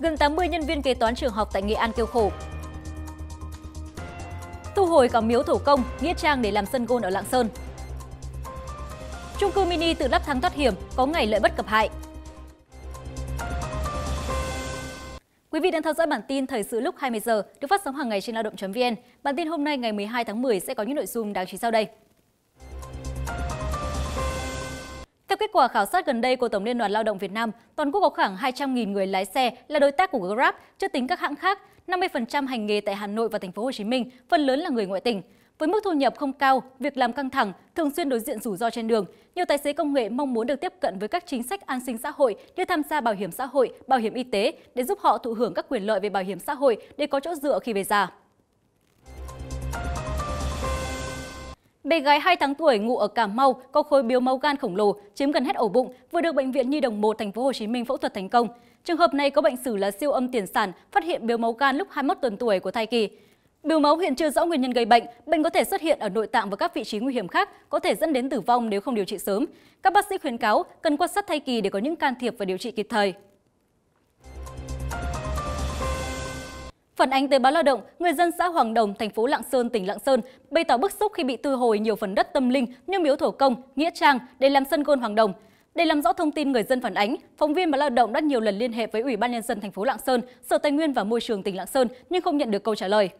Gần 80 nhân viên kế toán trường học tại Nghệ An kêu khổ. Thu hồi cả miếu thủ công, nghĩa trang để làm sân gôn ở Lạng Sơn. Trung cư mini tự lắp thang thoát hiểm, có ngày lợi bất cập hại. Quý vị đang theo dõi bản tin thời sự lúc 20 giờ được phát sóng hàng ngày trên lao động.vn. Bản tin hôm nay ngày 12 tháng 10 sẽ có những nội dung đáng chú ý sau đây. Kết quả khảo sát gần đây của Tổng Liên đoàn Lao động Việt Nam, toàn quốc có khoảng 200.000 người lái xe là đối tác của Grab, chưa tính các hãng khác. 50% hành nghề tại Hà Nội và thành phố Hồ Chí Minh, phần lớn là người ngoại tỉnh. Với mức thu nhập không cao, việc làm căng thẳng, thường xuyên đối diện rủi ro trên đường, nhiều tài xế công nghệ mong muốn được tiếp cận với các chính sách an sinh xã hội như tham gia bảo hiểm xã hội, bảo hiểm y tế để giúp họ thụ hưởng các quyền lợi về bảo hiểm xã hội để có chỗ dựa khi về già. Bé gái 2 tháng tuổi ngủ ở Cà Mau có khối biếu máu gan khổng lồ, chiếm gần hết ổ bụng, vừa được bệnh viện Nhi đồng 1 thành phố Hồ Chí Minh phẫu thuật thành công. Trường hợp này có bệnh sử là siêu âm tiền sản, phát hiện biếu máu gan lúc 21 tuần tuổi của thai kỳ. Biếu máu hiện chưa rõ nguyên nhân gây bệnh, bệnh có thể xuất hiện ở nội tạng và các vị trí nguy hiểm khác, có thể dẫn đến tử vong nếu không điều trị sớm. Các bác sĩ khuyến cáo cần quan sát thai kỳ để có những can thiệp và điều trị kịp thời. Phản ánh tới báo Lao động, người dân xã Hoàng Đồng, thành phố Lạng Sơn, tỉnh Lạng Sơn bày tỏ bức xúc khi bị thu hồi nhiều phần đất tâm linh như miếu thổ công, nghĩa trang để làm sân gôn Hoàng Đồng. Để làm rõ thông tin người dân phản ánh, phóng viên báo Lao động đã nhiều lần liên hệ với Ủy ban nhân dân thành phố Lạng Sơn, Sở Tài nguyên và Môi trường tỉnh Lạng Sơn nhưng không nhận được câu trả lời.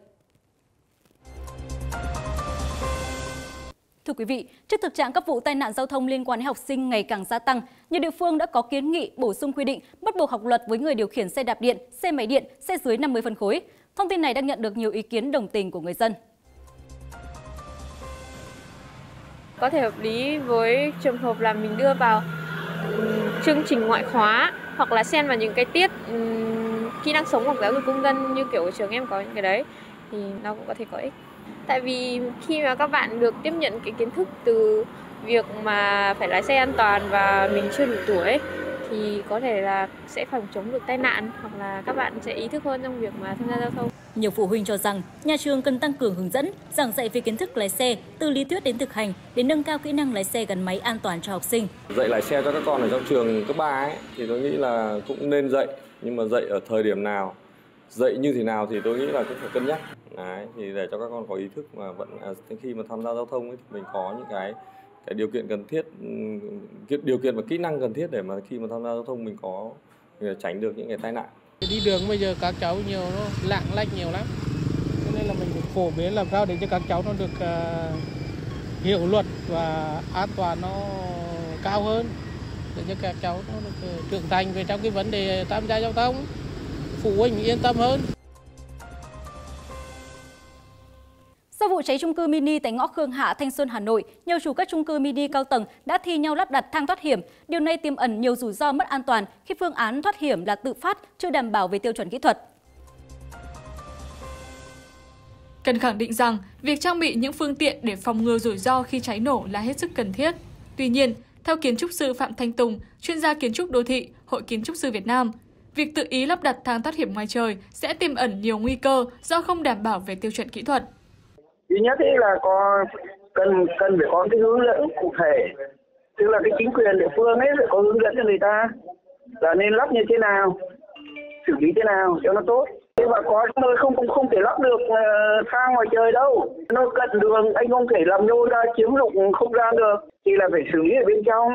Thưa quý vị, trước thực trạng các vụ tai nạn giao thông liên quan đến học sinh ngày càng gia tăng, nhiều địa phương đã có kiến nghị bổ sung quy định bắt buộc học luật với người điều khiển xe đạp điện, xe máy điện, xe dưới 50 phân khối. Thông tin này đang nhận được nhiều ý kiến đồng tình của người dân. Có thể hợp lý với trường hợp là mình đưa vào ừ, chương trình ngoại khóa hoặc là xen vào những cái tiết ừ, kỹ năng sống hoặc giáo dục công dân như kiểu trường em có những cái đấy thì nó cũng có thể có ích tại vì khi mà các bạn được tiếp nhận cái kiến thức từ việc mà phải lái xe an toàn và mình chưa đủ tuổi thì có thể là sẽ phòng chống được tai nạn hoặc là các bạn sẽ ý thức hơn trong việc mà tham gia giao thông. Nhiều phụ huynh cho rằng nhà trường cần tăng cường hướng dẫn, giảng dạy về kiến thức lái xe từ lý thuyết đến thực hành để nâng cao kỹ năng lái xe gắn máy an toàn cho học sinh. Dạy lái xe cho các con ở trong trường cấp 3 ấy thì tôi nghĩ là cũng nên dạy nhưng mà dạy ở thời điểm nào, dạy như thế nào thì tôi nghĩ là cũng phải cân nhắc. Đấy, thì để cho các con có ý thức mà vẫn à, khi mà tham gia giao thông ấy, thì mình có những cái cái điều kiện cần thiết điều kiện và kỹ năng cần thiết để mà khi mà tham gia giao thông mình có tránh được những cái tai nạn. Đi đường bây giờ các cháu nhiều nó lạng lách nhiều lắm. Cho nên là mình phải phổ biến làm sao để cho các cháu nó được uh, hiểu luật và an toàn nó cao hơn. Để cho các cháu nó được ờ, trưởng thành về trong cái vấn đề tham gia giao thông phụ huynh yên tâm hơn. Sau vụ cháy trung cư mini tại ngõ Khương Hạ, Thanh Xuân, Hà Nội, nhiều chủ các trung cư mini cao tầng đã thi nhau lắp đặt thang thoát hiểm. Điều này tiềm ẩn nhiều rủi ro mất an toàn khi phương án thoát hiểm là tự phát, chưa đảm bảo về tiêu chuẩn kỹ thuật. Cần khẳng định rằng, việc trang bị những phương tiện để phòng ngừa rủi ro khi cháy nổ là hết sức cần thiết. Tuy nhiên, theo kiến trúc sư Phạm Thanh Tùng, chuyên gia kiến trúc đô thị, Hội Kiến trúc sư Việt Nam, việc tự ý lắp đặt thang thoát hiểm ngoài trời sẽ tiềm ẩn nhiều nguy cơ do không đảm bảo về tiêu chuẩn kỹ thuật thứ nhất ấy là có cần cần phải có cái hướng dẫn cụ thể. Tức là cái chính quyền địa phương ấy phải có hướng dẫn cho người ta là nên lắp như thế nào xử lý thế nào cho nó tốt. Nhưng mà có nơi không không không thể lắp được ờ, sang ngoài trời đâu. Nó cận đường anh không thể làm nhô ra chiếm dụng không gian được. Thì là phải xử lý ở bên trong.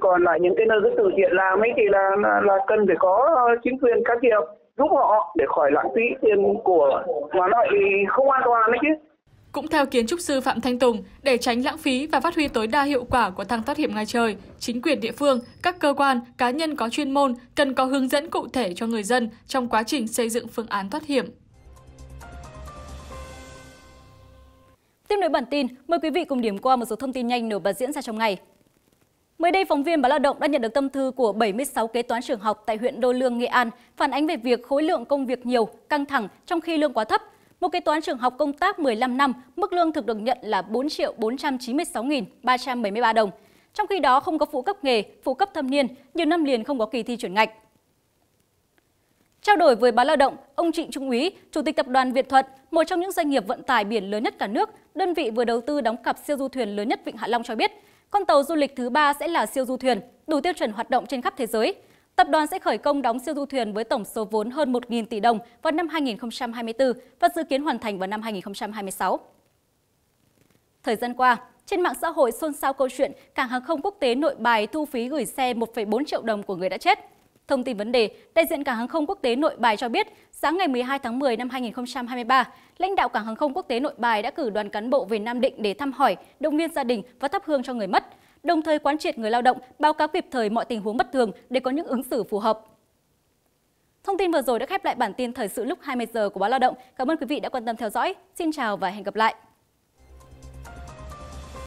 Còn lại những cái nơi cứ tự tiện làm ấy thì là là, là cần phải có chính quyền can thiệp giúp họ để khỏi lãng phí tiền của mà lại không an toàn đấy chứ cũng theo kiến trúc sư Phạm Thanh Tùng, để tránh lãng phí và phát huy tối đa hiệu quả của thang thoát hiểm ngoài trời, chính quyền địa phương, các cơ quan, cá nhân có chuyên môn cần có hướng dẫn cụ thể cho người dân trong quá trình xây dựng phương án thoát hiểm. Tiếp nối bản tin, mời quý vị cùng điểm qua một số thông tin nhanh nổi bật diễn ra trong ngày. Mới đây, phóng viên Báo Lao động đã nhận được tâm thư của 76 kế toán trường học tại huyện Đô Lương, Nghệ An, phản ánh về việc khối lượng công việc nhiều, căng thẳng trong khi lương quá thấp, một kế toán trường học công tác 15 năm, mức lương thực được nhận là 4 triệu 496.373 đồng. Trong khi đó không có phụ cấp nghề, phụ cấp thâm niên, nhiều năm liền không có kỳ thi chuyển ngạch. Trao đổi với báo Lao động, ông Trịnh Trung Úy, Chủ tịch Tập đoàn Việt Thuận, một trong những doanh nghiệp vận tải biển lớn nhất cả nước, đơn vị vừa đầu tư đóng cặp siêu du thuyền lớn nhất Vịnh Hạ Long cho biết, con tàu du lịch thứ ba sẽ là siêu du thuyền, đủ tiêu chuẩn hoạt động trên khắp thế giới. Tập đoàn sẽ khởi công đóng siêu du thuyền với tổng số vốn hơn 1.000 tỷ đồng vào năm 2024 và dự kiến hoàn thành vào năm 2026. Thời gian qua, trên mạng xã hội xôn xao câu chuyện cảng hàng không quốc tế Nội Bài thu phí gửi xe 1,4 triệu đồng của người đã chết. Thông tin vấn đề, đại diện cảng hàng không quốc tế Nội Bài cho biết, sáng ngày 12 tháng 10 năm 2023, lãnh đạo cảng hàng không quốc tế Nội Bài đã cử đoàn cán bộ về Nam Định để thăm hỏi, động viên gia đình và thắp hương cho người mất, đồng thời quán triệt người lao động, báo cáo kịp thời mọi tình huống bất thường để có những ứng xử phù hợp. Thông tin vừa rồi đã khép lại bản tin thời sự lúc 20 giờ của báo Lao động. Cảm ơn quý vị đã quan tâm theo dõi. Xin chào và hẹn gặp lại.